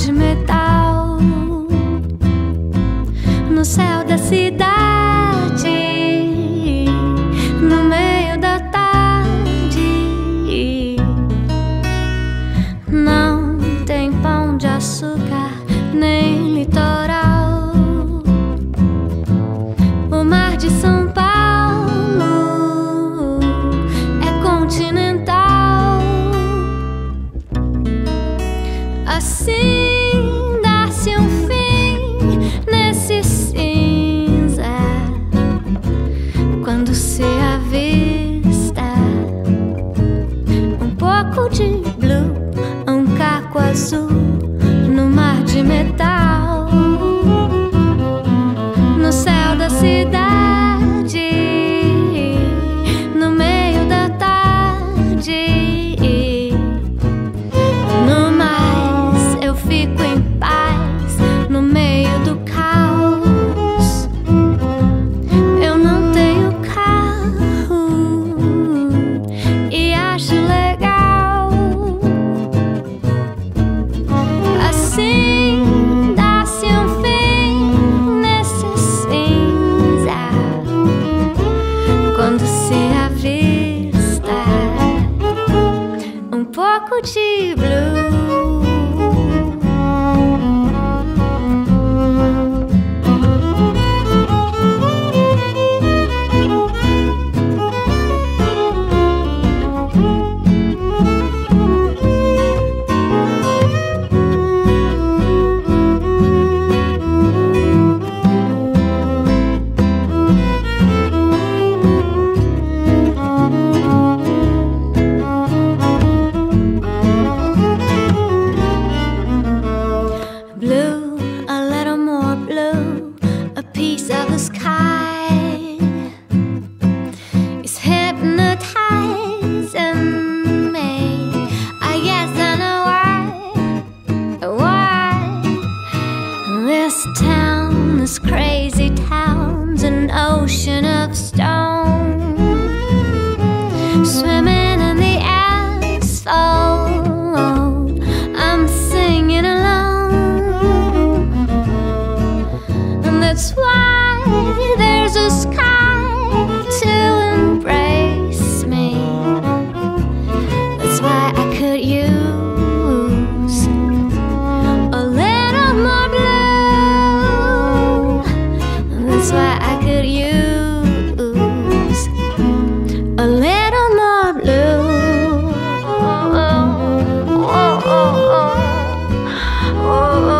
de metal, no céu da cidade, no meio da tarde. Não tem pão de açúcar blue, um caco azul no mar de metal, no céu da cidade, no meio da tarde. you crazy town's an ocean of stone, swimming in the asphalt. I'm singing alone, and that's why a little more blue. Oh, oh, oh,